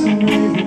Christmas.